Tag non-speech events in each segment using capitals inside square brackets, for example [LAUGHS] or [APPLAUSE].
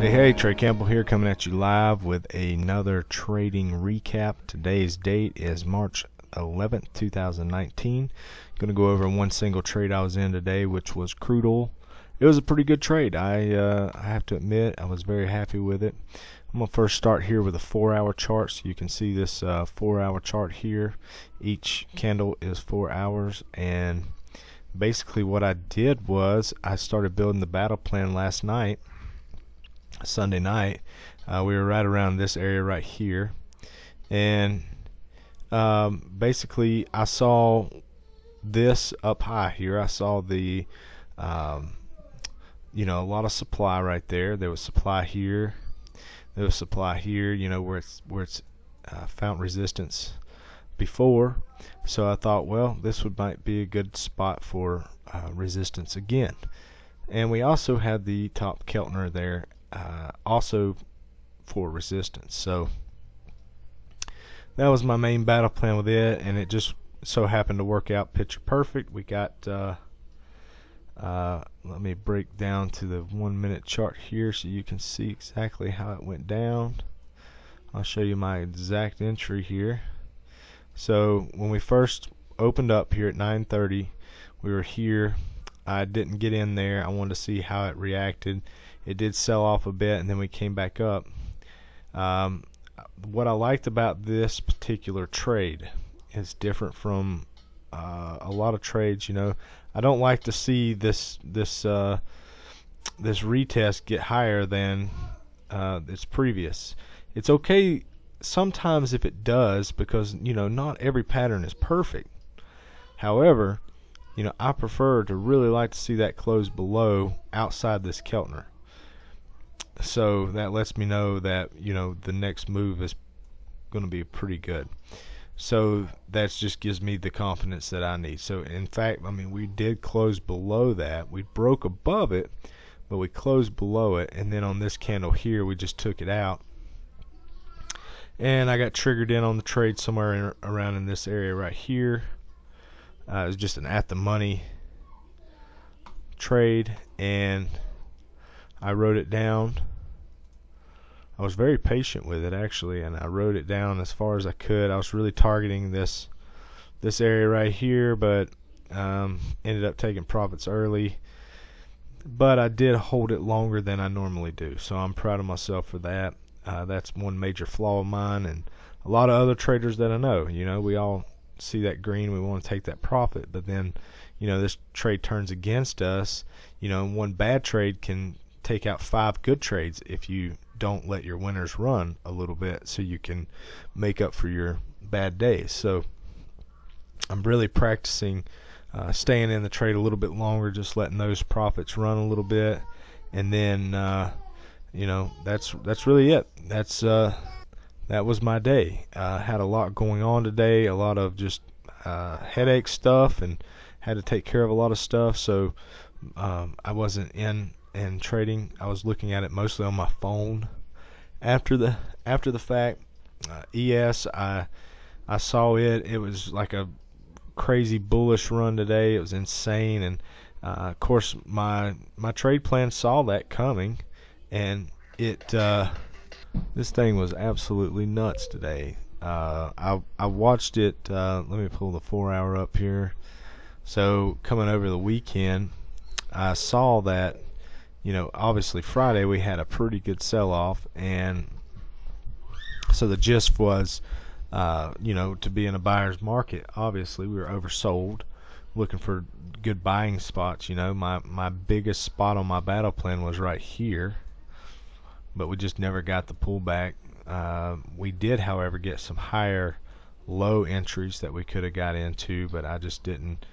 Hey, Trae Campbell here, coming at you live with another trading recap. Today's date is March 11th, 2019. Going to go over one single trade I was in today, which was crude oil. It was a pretty good trade. I uh, I have to admit, I was very happy with it. I'm gonna first start here with a four-hour chart, so you can see this uh, four-hour chart here. Each candle is four hours, and basically what I did was I started building the battle plan last night Sunday night. Uh, we were right around this area right here, and um, basically I saw this up high here. I saw the, um, you know, a lot of supply right there. There was supply here. There was supply here. You know where it's where it's uh, found resistance before. So I thought, well, this would might be a good spot for uh, resistance again. And we also had the top Keltner there uh, also for resistance. So that was my main battle plan with it, and it just so happened to work out picture perfect. We got, uh, uh, let me break down to the one minute chart here so you can see exactly how it went down. I'll show you my exact entry here. So when we first opened up here at 9:30, we were here. I didn't get in there. I wanted to see how it reacted it did sell off a bit and then we came back up. Um, what I liked about this particular trade is different from uh, a lot of trades. You know, I don't like to see this this uh, this retest get higher than uh, its previous. It's okay sometimes if it does because you know not every pattern is perfect. However, you know I prefer to really like to see that close below outside this Keltner. So that lets me know that you know the next move is going to be pretty good. So that just gives me the confidence that I need. So in fact I mean we did close below that. We broke above it but we closed below it. And then on this candle here we just took it out. And I got triggered in on the trade somewhere in, around in this area right here uh, it was just an at the money trade and I wrote it down. I was very patient with it actually, and I wrote it down as far as I could. I was really targeting this this area right here, but um, ended up taking profits early. But I did hold it longer than I normally do, so I'm proud of myself for that. Uh, that's one major flaw of mine, and a lot of other traders that I know. You know, we all see that green, we want to take that profit, but then, you know, this trade turns against us. You know, one bad trade can take out five good trades if you don't let your winners run a little bit so you can make up for your bad days. So I'm really practicing uh, staying in the trade a little bit longer, just letting those profits run a little bit, and then uh, you know that's that's really it. That's uh, that was my day. I had a lot going on today, a lot of just uh, headache stuff, and had to take care of a lot of stuff. So um, I wasn't in and trading. I was looking at it mostly on my phone. After the after the fact, uh, ES I I saw it. It was like a crazy bullish run today. It was insane, and uh, of course my my trade plan saw that coming, and it uh, this thing was absolutely nuts today. Uh, I I watched it. Uh, let me pull the four hour up here. So coming over the weekend, I saw that you know, obviously Friday we had a pretty good sell off, and so the gist was, uh, you know, to be in a buyer's market. Obviously, we were oversold, looking for good buying spots. You know, my my biggest spot on my battle plan was right here, but we just never got the pullback. Uh, we did, however, get some higher low entries that we could have got into, but I just didn't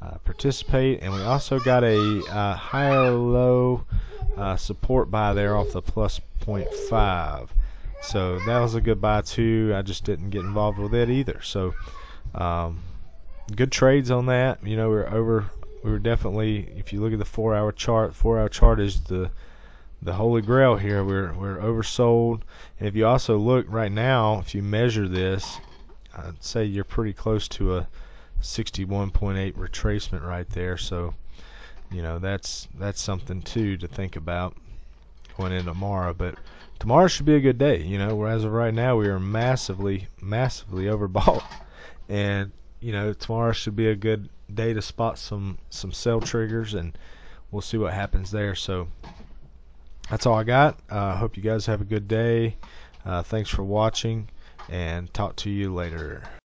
uh, participate. And we also got a uh, higher low uh, support buy there off the plus 0.5. So that was a good buy too. I just didn't get involved with it either. So um, good trades on that. You know, we are over. We were definitely. If you look at the four-hour chart, four-hour chart is the the holy grail here. We're we're oversold. And if you also look right now, if you measure this, I'd say you're pretty close to a 61.8 retracement right there. So, you know, that's that's something too to think about going in tomorrow. But tomorrow should be a good day. You know, whereas of right now we are massively, massively overbought, [LAUGHS] and you know tomorrow should be a good day to spot some some sell triggers, and we'll see what happens there. So that's all I got. Uh, hope you guys have a good day. Uh, thanks for watching, and talk to you later.